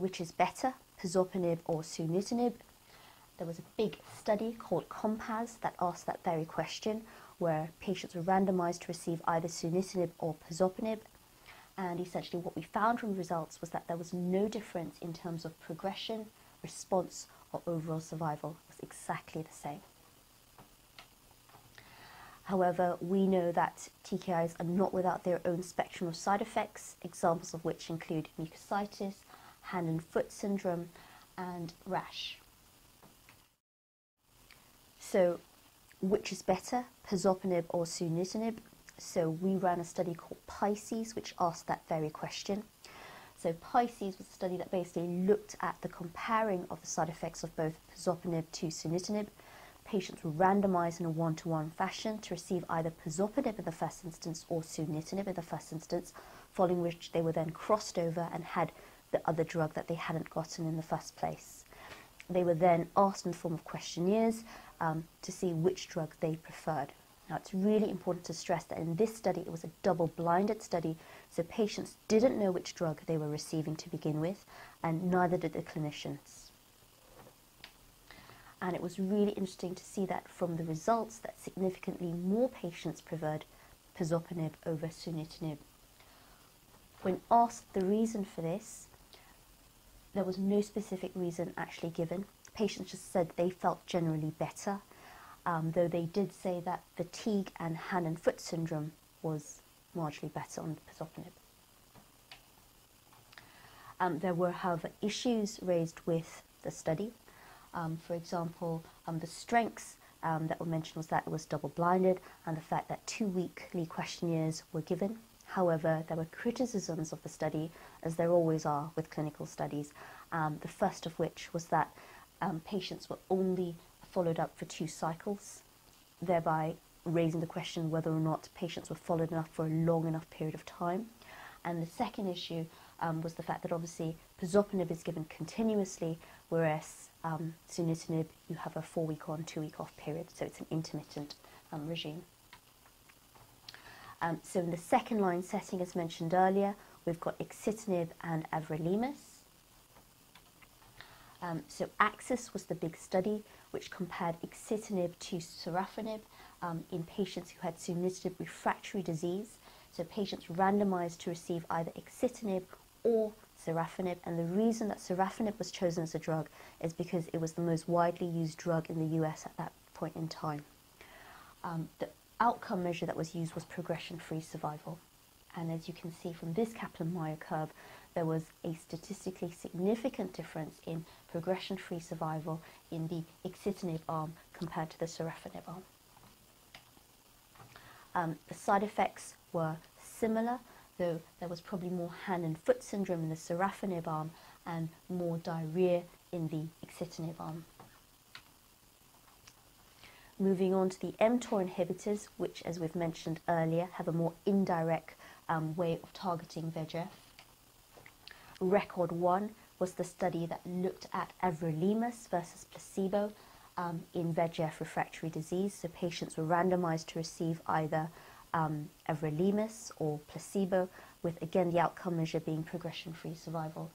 which is better, pazopanib or sunitinib. There was a big study called COMPARZ that asked that very question, where patients were randomized to receive either sunitinib or pazopanib. And essentially, what we found from the results was that there was no difference in terms of progression, response, or overall survival. It was exactly the same. However, we know that TKIs are not without their own spectrum of side effects, examples of which include mucositis, hand and foot syndrome, and rash. So, which is better, pazopanib or sunitinib? So, we ran a study called Pisces, which asked that very question. So, Pisces was a study that basically looked at the comparing of the side effects of both pazopanib to sunitinib patients were randomized in a one-to-one fashion to receive either pazopanib in the first instance or sunitinib in the first instance, following which they were then crossed over and had the other drug that they hadn't gotten in the first place. They were then asked in the form of questionnaires um, to see which drug they preferred. Now, it's really important to stress that in this study, it was a double-blinded study, so patients didn't know which drug they were receiving to begin with, and neither did the clinicians and it was really interesting to see that from the results that significantly more patients preferred pazopanib over sunitinib. When asked the reason for this, there was no specific reason actually given. Patients just said they felt generally better, um, though they did say that fatigue and hand and foot syndrome was marginally better on pazopanib. Um, there were, however, issues raised with the study. Um, for example, um, the strengths um, that were mentioned was that it was double-blinded and the fact that two weekly questionnaires were given. However, there were criticisms of the study, as there always are with clinical studies, um, the first of which was that um, patients were only followed up for two cycles, thereby raising the question whether or not patients were followed enough for a long enough period of time. And the second issue um, was the fact that obviously pazopanib is given continuously, whereas um, sunitinib, you have a four week on, two week off period, so it's an intermittent um, regime. Um, so in the second line setting, as mentioned earlier, we've got axitinib and everolimus. Um, so AXIS was the big study which compared axitinib to sorafenib um, in patients who had sunitinib refractory disease. So patients randomized to receive either axitinib or sorafenib. And the reason that sorafenib was chosen as a drug is because it was the most widely used drug in the US at that point in time. Um, the outcome measure that was used was progression-free survival. And as you can see from this Kaplan-Meier curve, there was a statistically significant difference in progression-free survival in the axitinib arm compared to the sorafenib arm. Um, the side effects were similar, though there was probably more hand and foot syndrome in the sorafenib arm and more diarrhea in the axitinib arm. Moving on to the mTOR inhibitors, which, as we've mentioned earlier, have a more indirect um, way of targeting VEGF. Record 1 was the study that looked at everolimus versus placebo um, in VEGF refractory disease. So patients were randomized to receive either um, everolimus or placebo, with again the outcome measure being progression-free survival.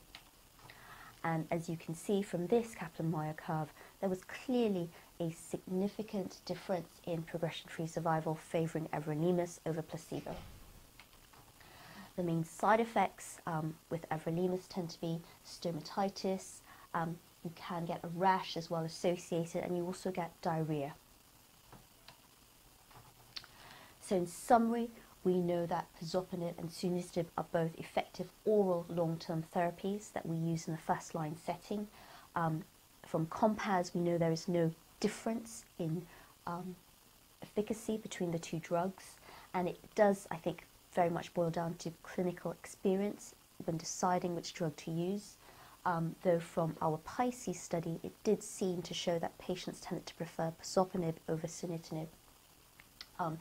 And as you can see from this Kaplan-Meier curve, there was clearly a significant difference in progression-free survival favoring everolimus over placebo. The main side effects um, with everolimus tend to be stomatitis, um, you can get a rash as well associated, and you also get diarrhea. So in summary, we know that pazopanib and sunitinib are both effective oral long-term therapies that we use in the first-line setting. Um, from COMPARZ, we know there is no difference in um, efficacy between the two drugs, and it does, I think, very much boil down to clinical experience when deciding which drug to use. Um, though from our Pisces study, it did seem to show that patients tended to prefer pazopanib over sunitinib. Um,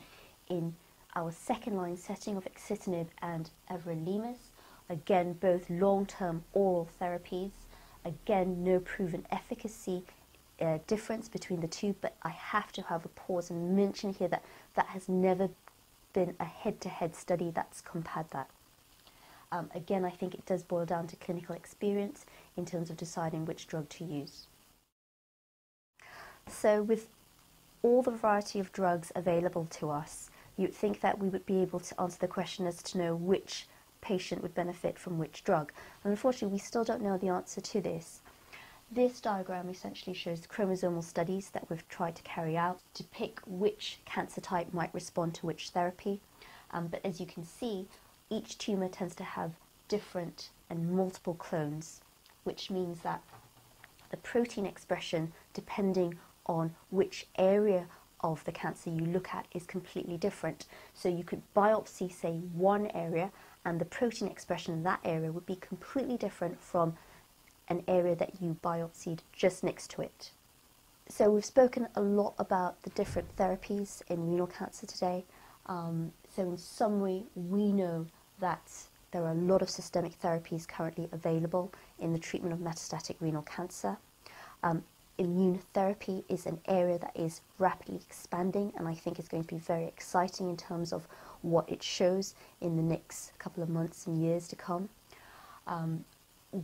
in our second line setting of axitinib and everolimus. Again, both long-term oral therapies. Again, no proven efficacy uh, difference between the two, but I have to have a pause and mention here that that has never been a head-to-head -head study that's compared that. Um, again, I think it does boil down to clinical experience. in terms of deciding which drug to use. So, with all the variety of drugs available to us, you'd think that we would be able to answer the question as to know which patient would benefit from which drug. And unfortunately, we still don't know the answer to this. This diagram essentially shows chromosomal studies that we've tried to carry out to pick which cancer type might respond to which therapy. Um, but as you can see, each tumour tends to have different and multiple clones, which means that the protein expression, depending on which area of the cancer you look at, is completely different. So you could biopsy, say, one area, and the protein expression in that area would be completely different from an area that you biopsied just next to it. So we've spoken a lot about the different therapies in renal cancer today. Um, so in summary, we know that there are a lot of systemic therapies currently available in the treatment of metastatic renal cancer. Um, immunotherapy is an area that is rapidly expanding and I think is going to be very exciting in terms of what it shows in the next couple of months and years to come. Um,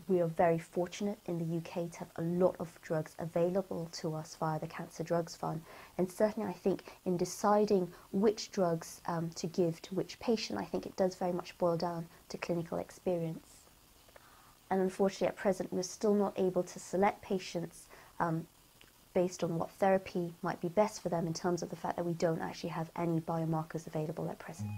we are very fortunate in the UK to have a lot of drugs available to us via the Cancer Drugs Fund. And certainly, I think in deciding which drugs um, to give to which patient, I think it does very much boil down to clinical experience. And unfortunately, at present, we're still not able to select patients um, based on what therapy might be best for them in terms of the fact that we don't actually have any biomarkers available at present.